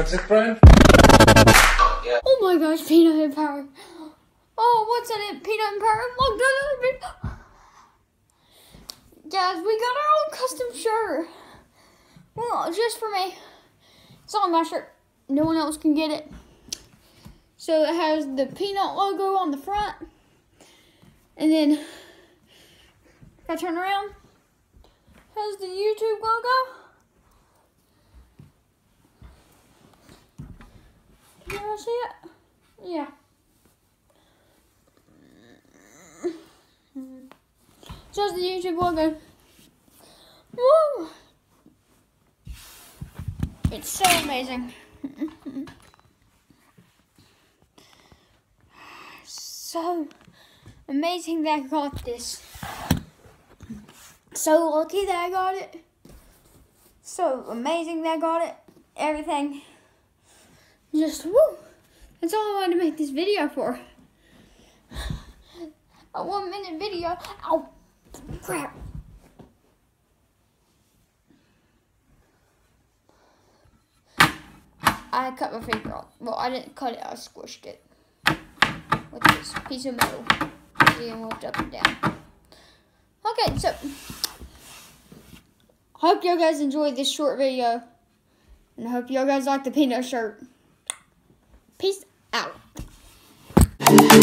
That's it, Brian? Oh my gosh, peanut power! Oh, what's in it? Peanut empire. Look, look, look, look. Guys, we got our own custom shirt. Well, just for me. It's on my shirt. No one else can get it. So it has the peanut logo on the front. And then if I turn around, has the YouTube logo. Can you see it? Yeah. Just the YouTube logo. Woo! It's so amazing. so amazing that I got this. So lucky that I got it. So amazing that I got it. Everything. Just woo. That's all I wanted to make this video for. A oh, one minute video. Ow. Crap. I cut my finger off. Well, I didn't cut it, I squished it. With this piece of metal. And moved up and down. Okay, so. Hope you guys enjoyed this short video. And I hope you guys like the peanut shirt. Peace out.